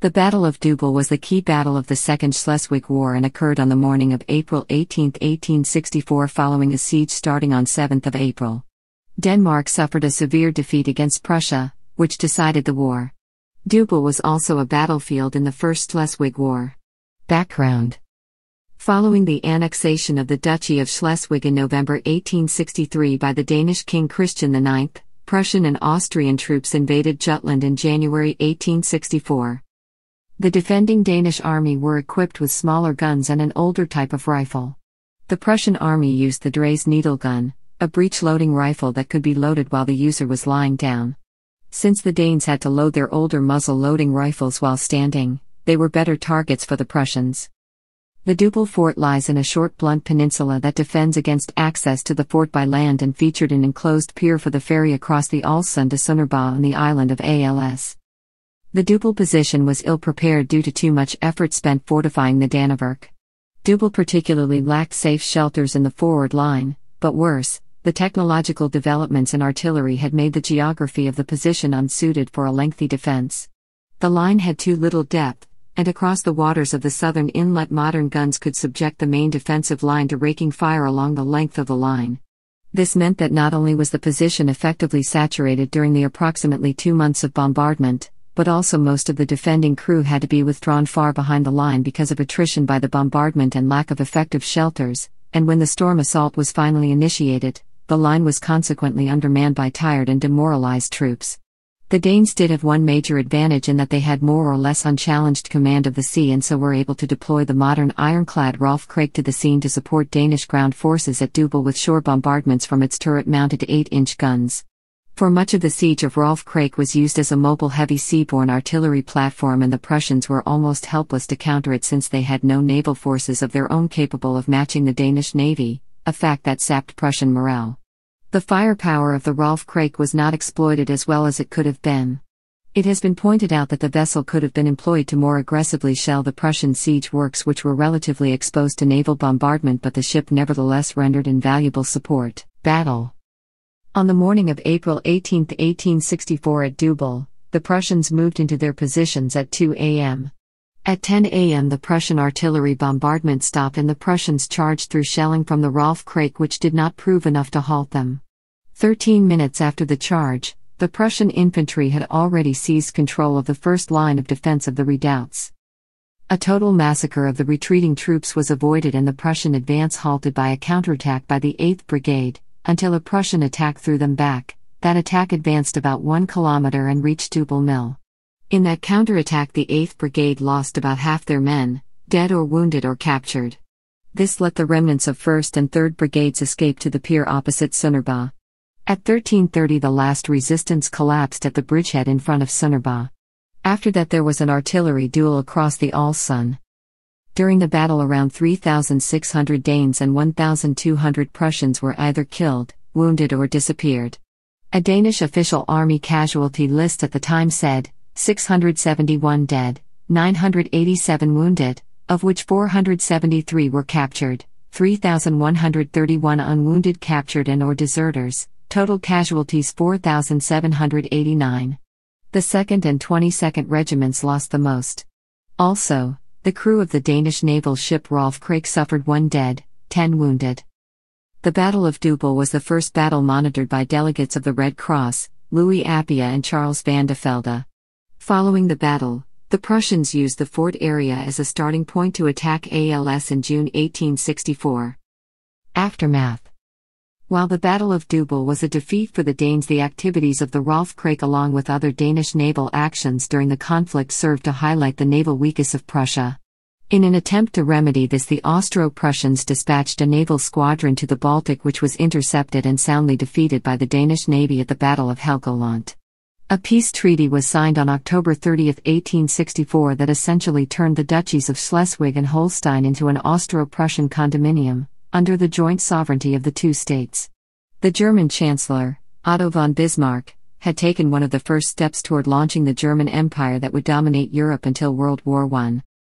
The Battle of Dybbøl was the key battle of the Second Schleswig War and occurred on the morning of April 18, 1864 following a siege starting on 7 April. Denmark suffered a severe defeat against Prussia, which decided the war. Dybbøl was also a battlefield in the First Schleswig War. Background Following the annexation of the Duchy of Schleswig in November 1863 by the Danish King Christian IX, Prussian and Austrian troops invaded Jutland in January 1864. The defending Danish army were equipped with smaller guns and an older type of rifle. The Prussian army used the Dreyse needle gun, a breech loading rifle that could be loaded while the user was lying down. Since the Danes had to load their older muzzle loading rifles while standing, they were better targets for the Prussians. The Dybbøl Fort lies in a short blunt peninsula that defends against access to the fort by land and featured an enclosed pier for the ferry across the Alssund to Sønderborg on the island of Als. The Dybbøl position was ill prepared due to too much effort spent fortifying the Danevirke. Dybbøl particularly lacked safe shelters in the forward line, but worse, the technological developments in artillery had made the geography of the position unsuited for a lengthy defense. The line had too little depth, and across the waters of the southern inlet, modern guns could subject the main defensive line to raking fire along the length of the line. This meant that not only was the position effectively saturated during the approximately two months of bombardment, but also most of the defending crew had to be withdrawn far behind the line because of attrition by the bombardment and lack of effective shelters, and when the storm assault was finally initiated, the line was consequently undermanned by tired and demoralized troops. The Danes did have one major advantage in that they had more or less unchallenged command of the sea and so were able to deploy the modern ironclad Rolf Krake to the scene to support Danish ground forces at Dybbøl with shore bombardments from its turret mounted 8 inch guns. For much of the siege of Rolf Krake was used as a mobile heavy seaborne artillery platform and the Prussians were almost helpless to counter it since they had no naval forces of their own capable of matching the Danish navy, a fact that sapped Prussian morale. The firepower of the Rolf Krake was not exploited as well as it could have been. It has been pointed out that the vessel could have been employed to more aggressively shell the Prussian siege works which were relatively exposed to naval bombardment but the ship nevertheless rendered invaluable support. Battle on the morning of April 18, 1864, at Dybbøl, the Prussians moved into their positions at 2 a.m. At 10 a.m., the Prussian artillery bombardment stopped and the Prussians charged through shelling from the Rolf Krake, which did not prove enough to halt them. Thirteen minutes after the charge, the Prussian infantry had already seized control of the first line of defense of the redoubts. A total massacre of the retreating troops was avoided and the Prussian advance halted by a counterattack by the 8th Brigade, until a Prussian attack threw them back. That attack advanced about one kilometer and reached Dybbøl Mill. In that counterattack, the 8th Brigade lost about half their men, dead or wounded or captured. This let the remnants of 1st and 3rd Brigades escape to the pier opposite Sønderborg. At 1330, the last resistance collapsed at the bridgehead in front of Sønderborg. After that, there was an artillery duel across the Alssund. During the battle, around 3,600 Danes and 1,200 Prussians were either killed, wounded, or disappeared. A Danish official army casualty list at the time said 671 dead, 987 wounded, of which 473 were captured, 3,131 unwounded captured and or deserters, total casualties 4,789. The 2nd and 22nd regiments lost the most. Also, the crew of the Danish naval ship Rolf Krake suffered one dead, ten wounded. The Battle of Dybbøl was the first battle monitored by delegates of the Red Cross, Louis Appia and Charles van de Velde. Following the battle, the Prussians used the fort area as a starting point to attack ALS in June 1864. Aftermath while the Battle of Dybbøl was a defeat for the Danes, the activities of the Rolf Krake, along with other Danish naval actions during the conflict, served to highlight the naval weakness of Prussia. In an attempt to remedy this, the Austro Prussians dispatched a naval squadron to the Baltic, which was intercepted and soundly defeated by the Danish navy at the Battle of Helgoland. A peace treaty was signed on October 30, 1864, that essentially turned the duchies of Schleswig and Holstein into an Austro Prussian condominium under the joint sovereignty of the two states. The German Chancellor, Otto von Bismarck, had taken one of the first steps toward launching the German Empire that would dominate Europe until World War I.